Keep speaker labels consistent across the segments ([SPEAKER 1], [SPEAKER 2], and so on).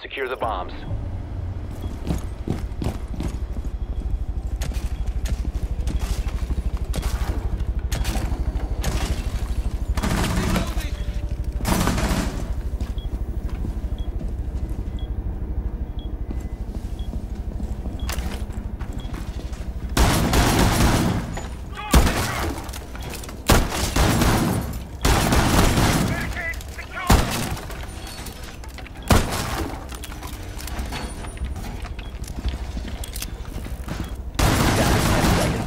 [SPEAKER 1] Secure the bombs. Down to 10 seconds.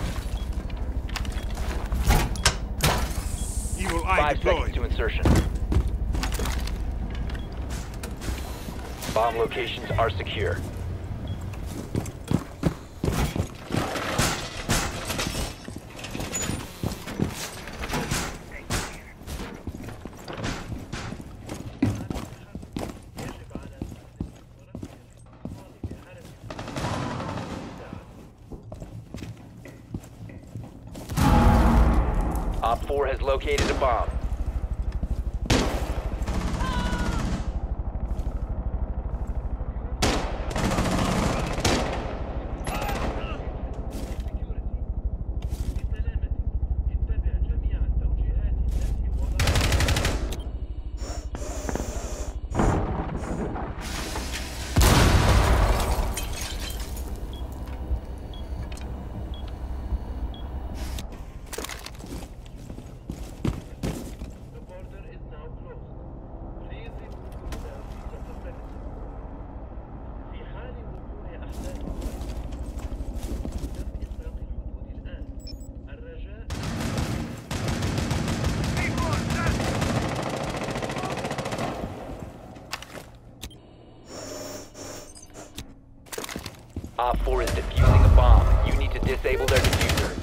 [SPEAKER 2] Evil eye
[SPEAKER 1] Five
[SPEAKER 2] deployed.
[SPEAKER 1] seconds to insertion. Bomb locations are secure. OPFOR has located a bomb. OPFOR is defusing a bomb. You need to disable their defuser.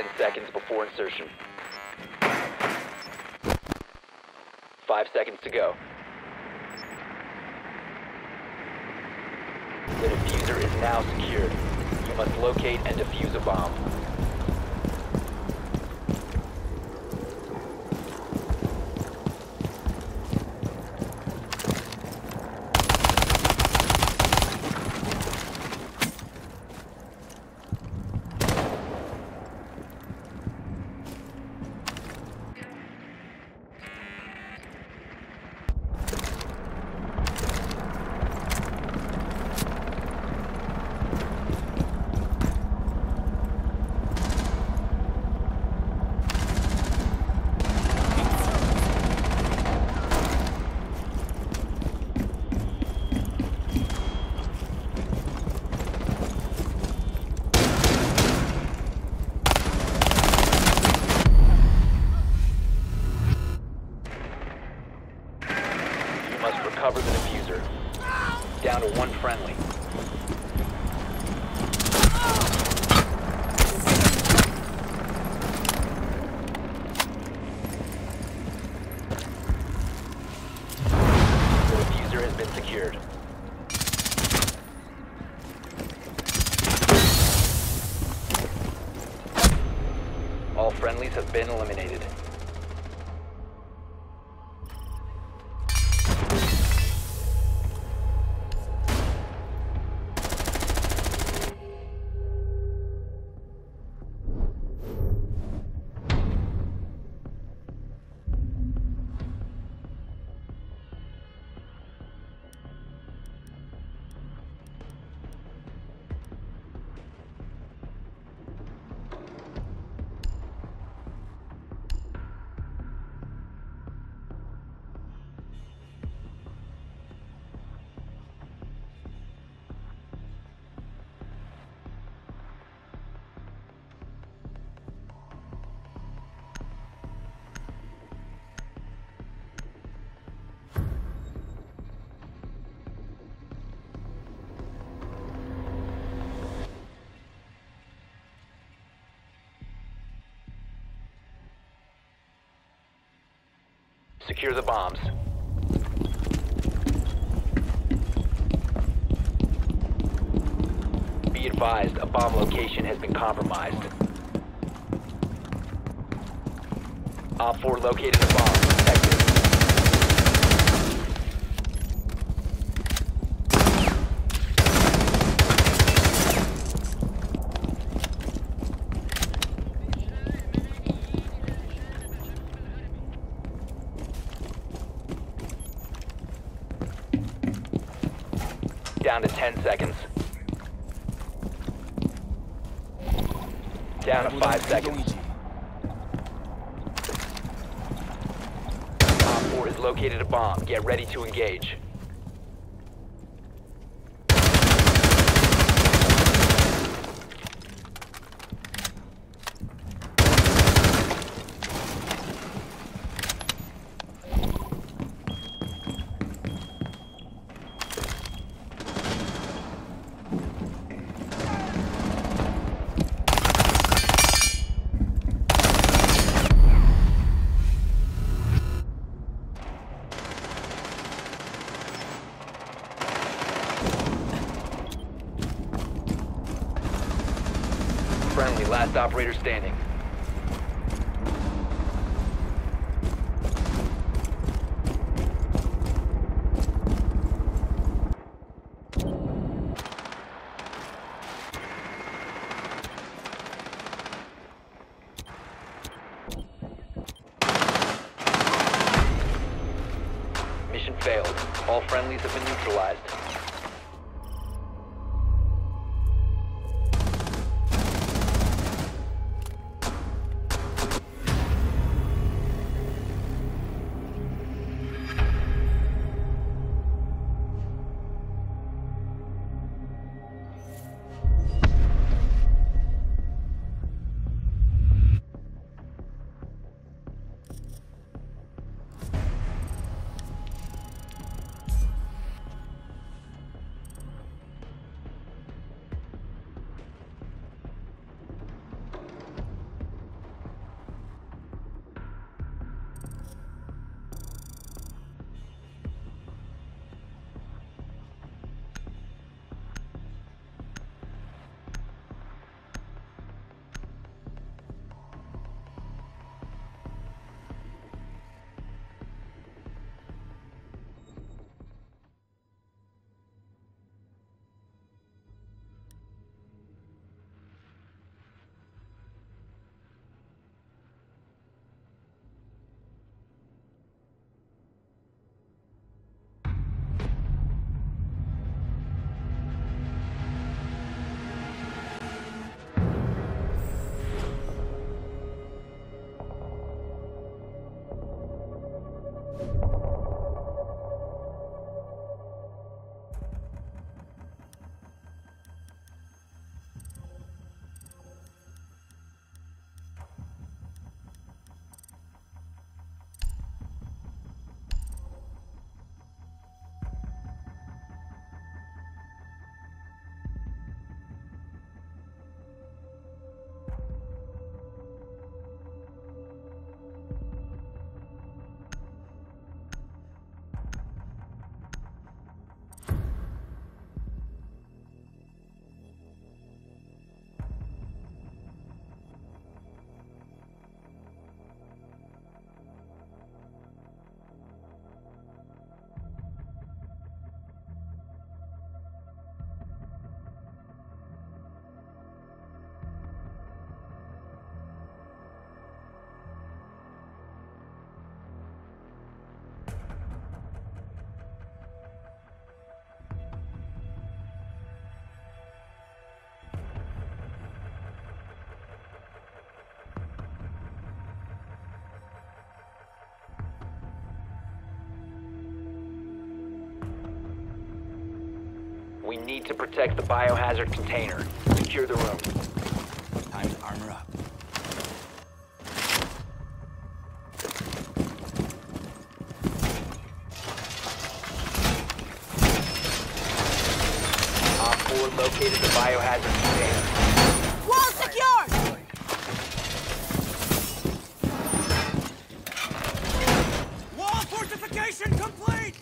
[SPEAKER 1] Ten seconds before insertion. Five seconds to go. The defuser is now secured. You must locate and defuse a bomb. Secure the bombs. Be advised, a bomb location has been compromised. OPFOR located a bomb. Protect it. Down to 10 seconds. Down to 5 seconds. OPFOR has located a bomb. Get ready to engage. Friendly, last operator standing. We need to protect the biohazard container. Secure the room.
[SPEAKER 2] Time to armor up.
[SPEAKER 1] OPFOR located the biohazard container.
[SPEAKER 3] Wall secured!
[SPEAKER 2] Wall fortification complete!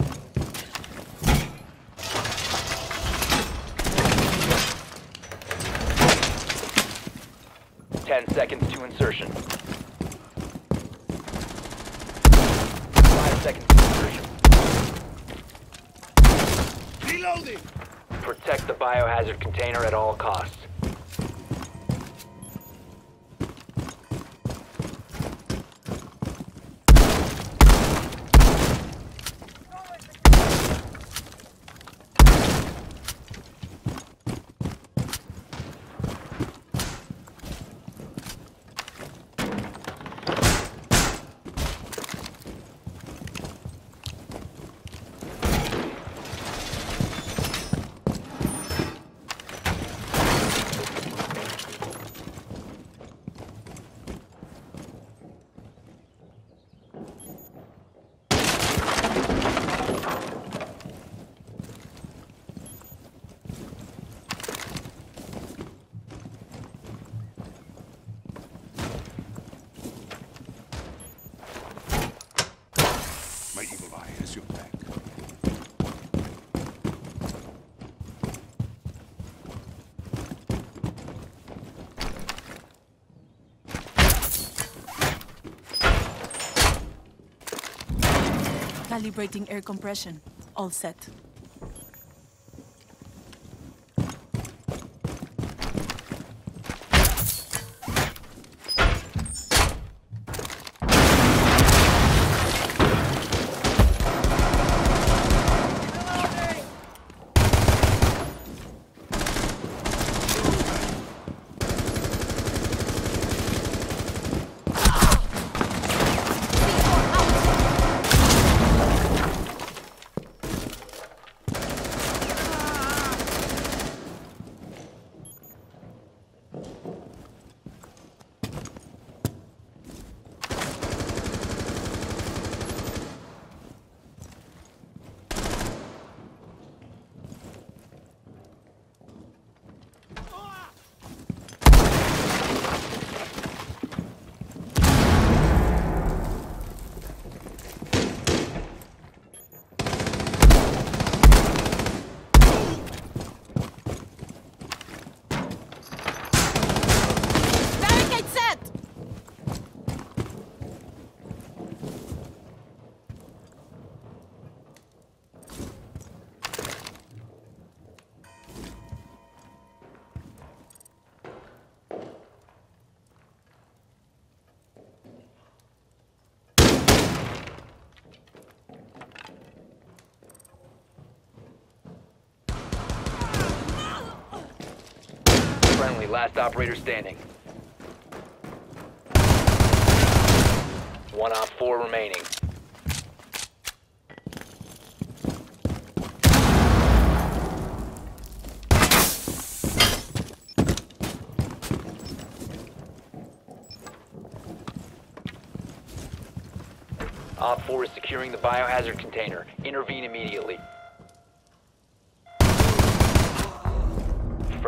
[SPEAKER 1] Ten seconds to insertion. Five seconds to insertion.
[SPEAKER 2] Reloading!
[SPEAKER 1] Protect the biohazard container at all costs.
[SPEAKER 2] My evil eye has your back.
[SPEAKER 3] Calibrating air compression. All set.
[SPEAKER 1] Last operator standing. One op four remaining. OPFOR is securing the biohazard container. Intervene immediately.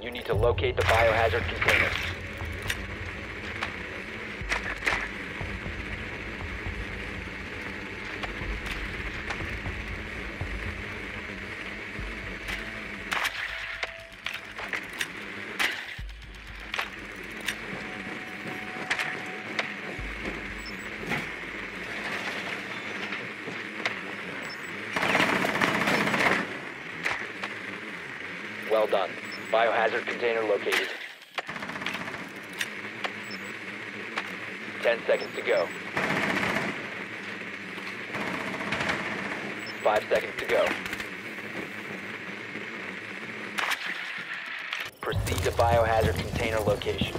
[SPEAKER 1] You need to locate the biohazard container. Well done. Biohazard container located. Ten seconds to go. Five seconds to go. Proceed to biohazard container location.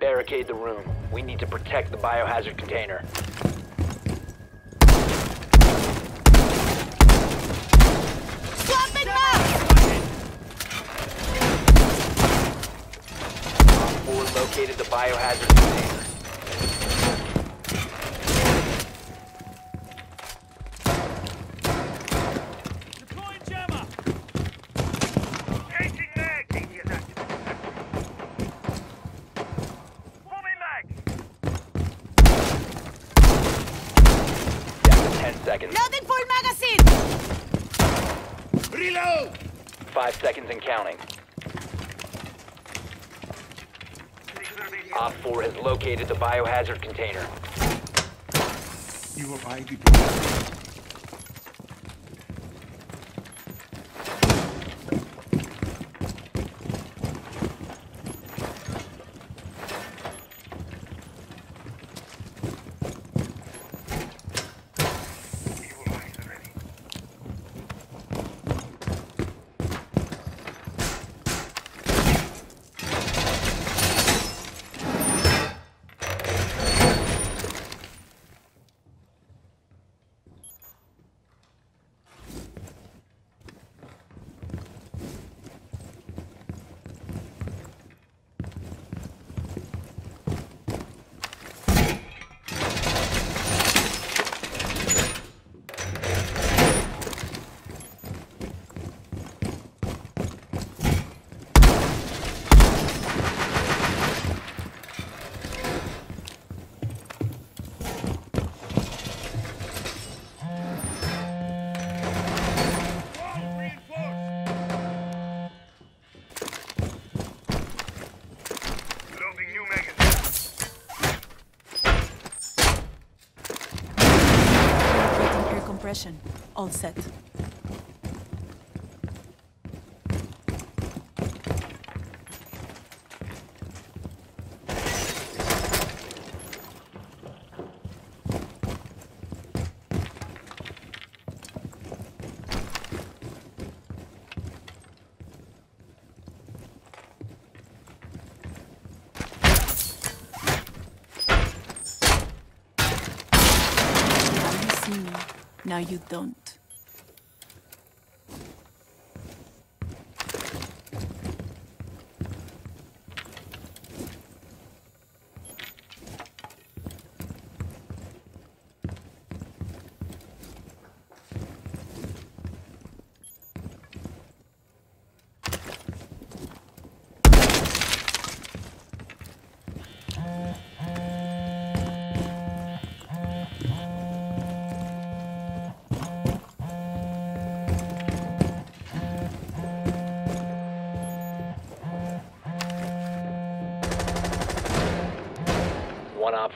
[SPEAKER 1] Barricade the room. We need to protect the biohazard container.
[SPEAKER 3] Swapping map!
[SPEAKER 1] Op 4 located the biohazard container. Seconds.
[SPEAKER 3] Loading full magazine!
[SPEAKER 2] Reload!
[SPEAKER 1] 5 seconds and counting. OPFOR has located the biohazard container.
[SPEAKER 2] You are deployed.
[SPEAKER 3] possession. All set. Now you don't.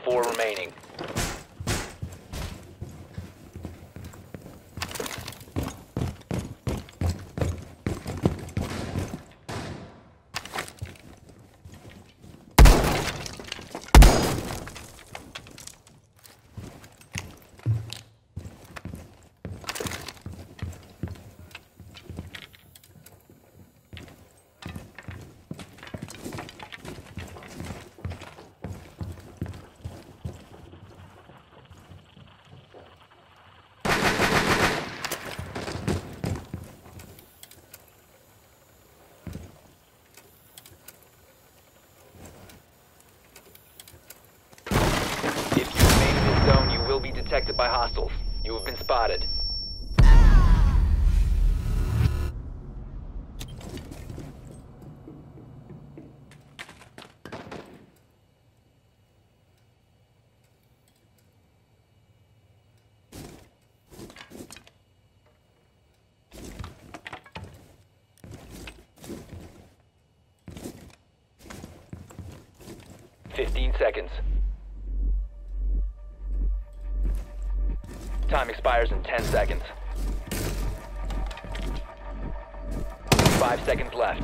[SPEAKER 1] Four remaining. If you remain in this zone, you will be detected by hostiles. You have been spotted. Fifteen seconds. Expires in 10 seconds. Five seconds left.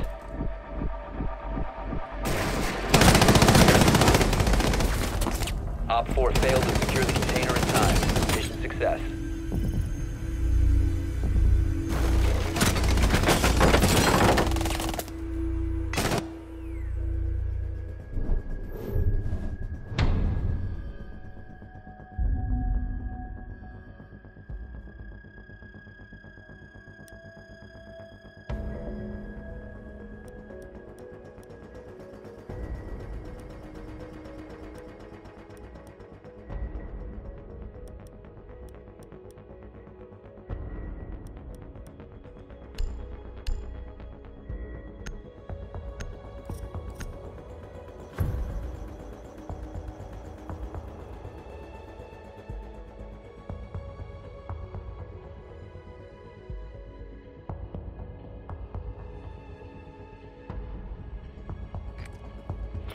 [SPEAKER 1] OPFOR failed to secure the container in time. Mission success.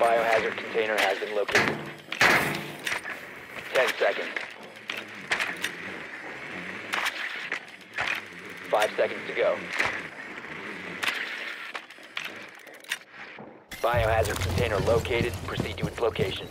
[SPEAKER 1] biohazard container has been located. Ten seconds. Five seconds to go. Biohazard container located. Proceed to its location.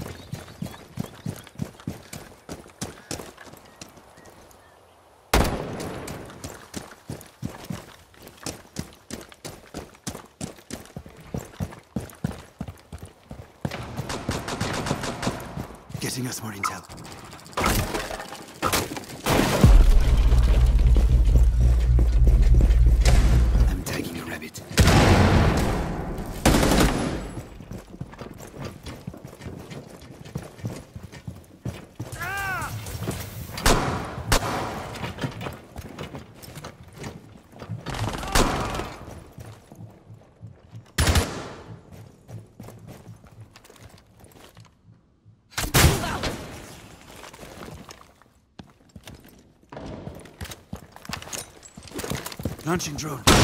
[SPEAKER 1] Launching drone.